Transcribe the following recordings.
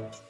Bye.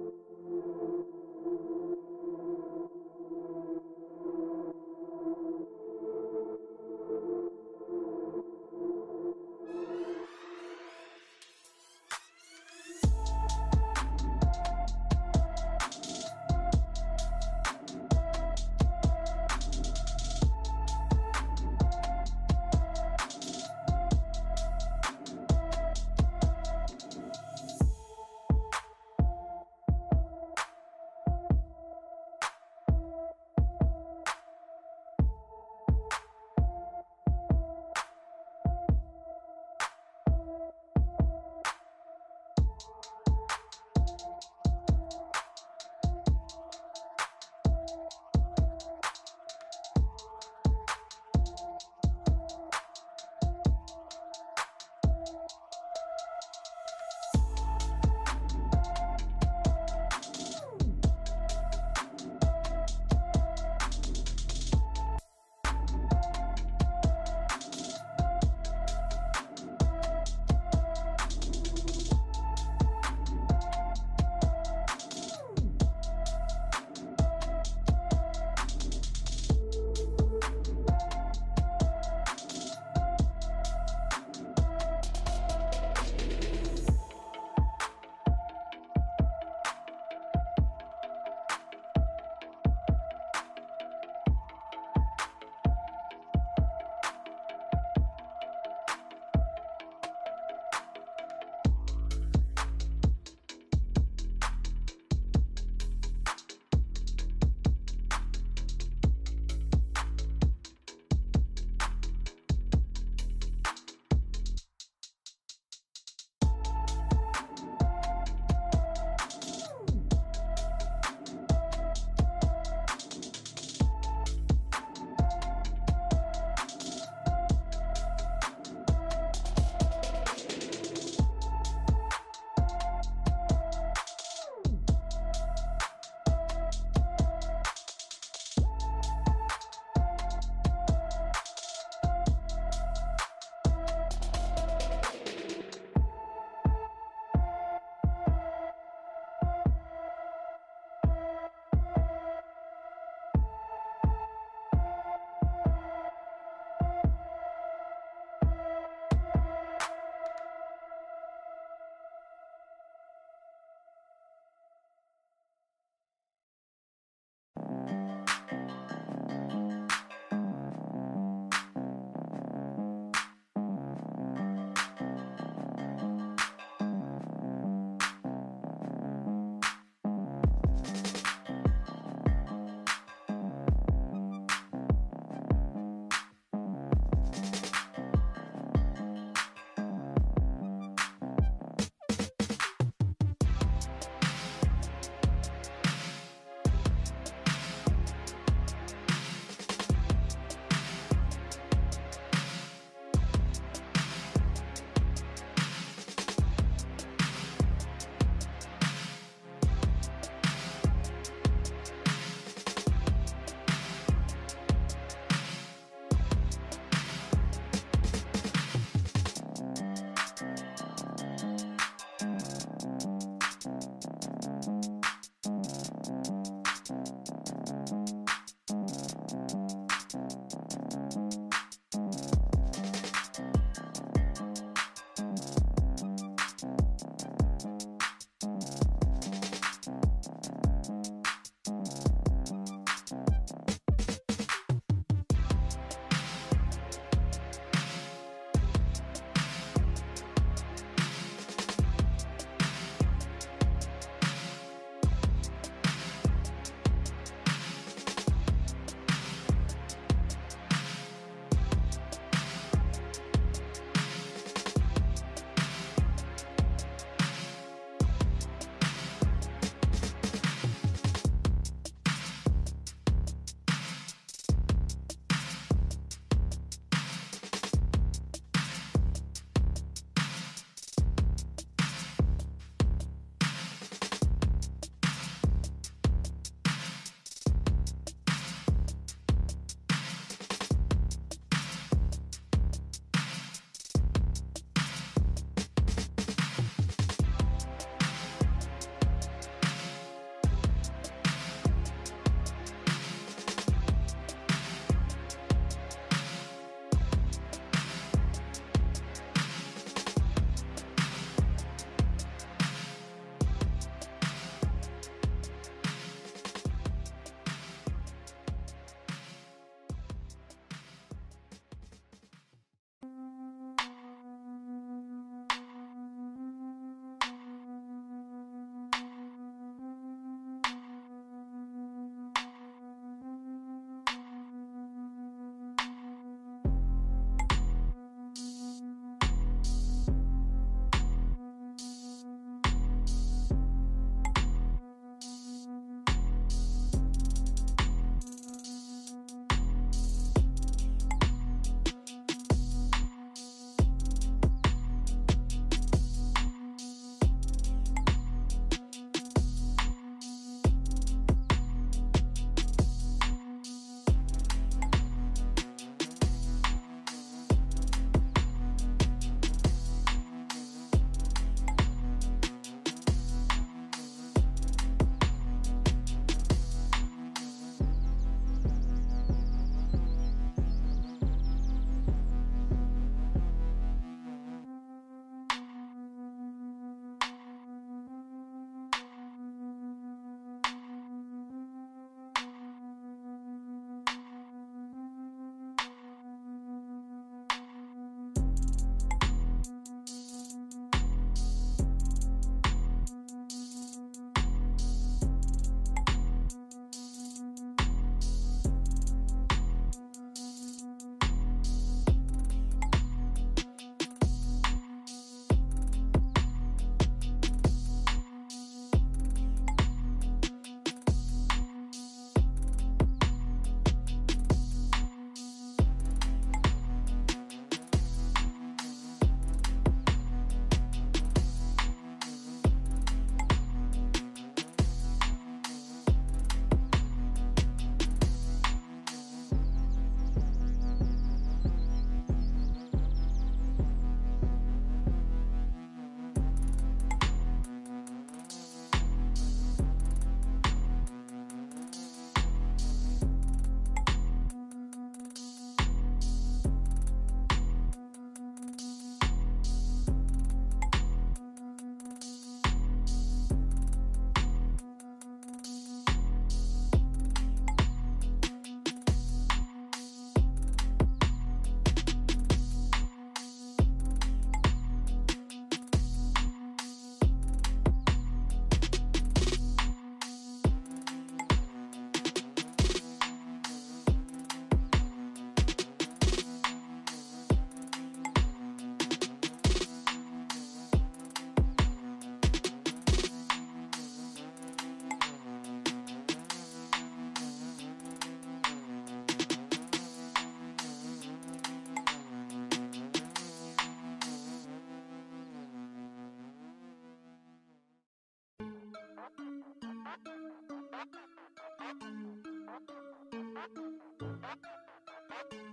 Thank